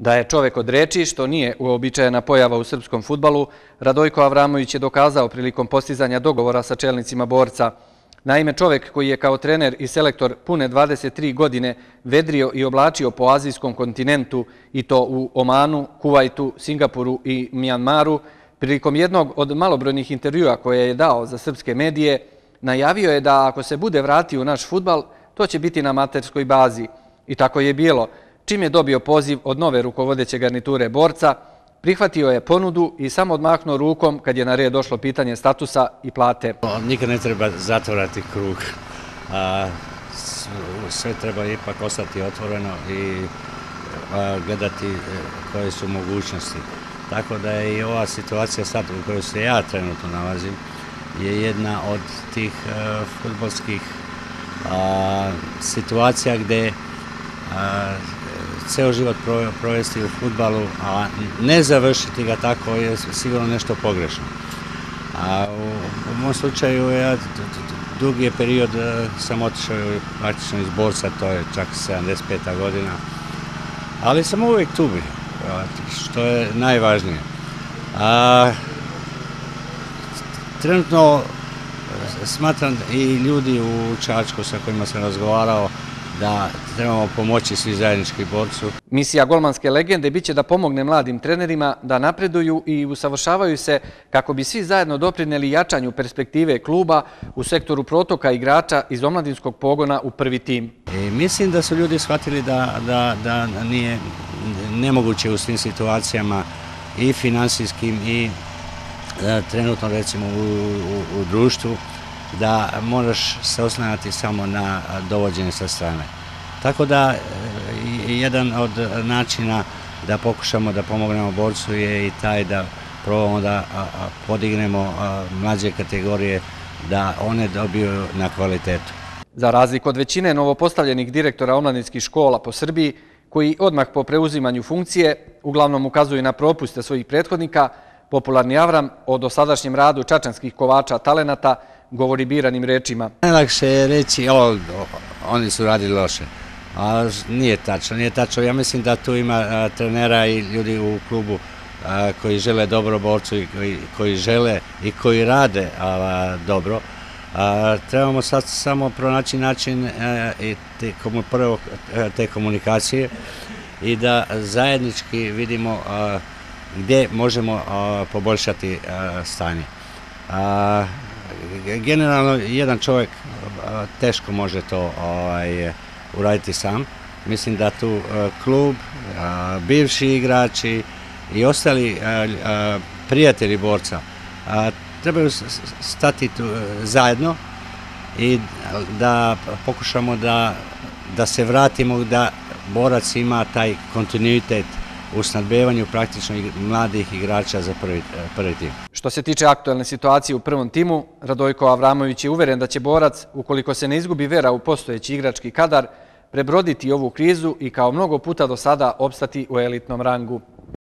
Da je čovjek od reči, što nije uobičajena pojava u srpskom futbalu, Radojko Avramović je dokazao prilikom postizanja dogovora sa čelnicima borca. Naime, čovjek koji je kao trener i selektor pune 23 godine vedrio i oblačio po azijskom kontinentu, i to u Omanu, Kuvajtu, Singapuru i Mijanmaru, prilikom jednog od malobrojnih intervjua koje je dao za srpske medije, najavio je da ako se bude vratio u naš futbal, to će biti na materskoj bazi. I tako je bilo čim je dobio poziv od nove rukovodeće garniture borca, prihvatio je ponudu i samo odmahnuo rukom kad je na red došlo pitanje statusa i plate. Nikad ne treba zatvorati krug. Sve treba ipak ostati otvoreno i gledati e, koje su mogućnosti. Tako da je i ova situacija sad u kojoj se ja trenutno nalazim je jedna od tih e, futbolskih situacija gde ceo život provesti u futbalu, a ne završiti ga tako je sigurno nešto pogrešno. A u mom slučaju ja dugi je period e, sam otišao praktično iz borca, to je čak 75. godina, ali sam uvijek tu bio, što je najvažnije. A, trenutno e, smatram i ljudi u Čačku sa kojima sam razgovarao, da trebamo pomoći svi zajednički borcu. Misija golmanske legende biće da pomogne mladim trenerima da napreduju i usavršavaju se kako bi svi zajedno doprineli jačanju perspektive kluba u sektoru protoka igrača iz omladinskog pogona u prvi tim. Mislim da su ljudi shvatili da nije nemoguće u svim situacijama i finansijskim i e, trenutno recimo u društvu da moraš se oslanjati samo na dovođenje sa strane. Tako da e, jedan od načina da pokušamo da pomognemo borcu je i taj da probamo da podignemo mlađe kategorije da one dobiju na kvalitetu. Za razliku od većine novopostavljenih direktora omladinskih škola po Srbiji, koji odmah po preuzimanju funkcije uglavnom ukazuju na propuste svojih prethodnika, popularni Avram o dosadašnjem radu čačanskih kovača talenata govori biranim rečima. Najlakše je reći, oni su radili loše. A nije tačno, nije tačno. Ja mislim da tu ima trenera i ljudi u klubu koji žele dobro borcu i koji žele i koji rade dobro. Trebamo sad samo pronaći način e, prvo e, te komunikacije i da zajednički vidimo gdje možemo poboljšati stanje generalno jedan čovjek teško može to ovaj, uraditi sam. Mislim da tu e, klub, bivši igrači i ostali e, e, prijatelji borca trebaju stati tu zajedno i da pokušamo da se vratimo da borac ima taj kontinuitet u snadbevanju praktično mladih igrača za e, prvi tim. Što se tiče aktualne situacije u prvom timu, Radojko Avramović je uveren da će borac, ukoliko se ne izgubi vera u postojeći igrački kadar, prebroditi ovu krizu i kao mnogo puta do sada opstati u elitnom rangu.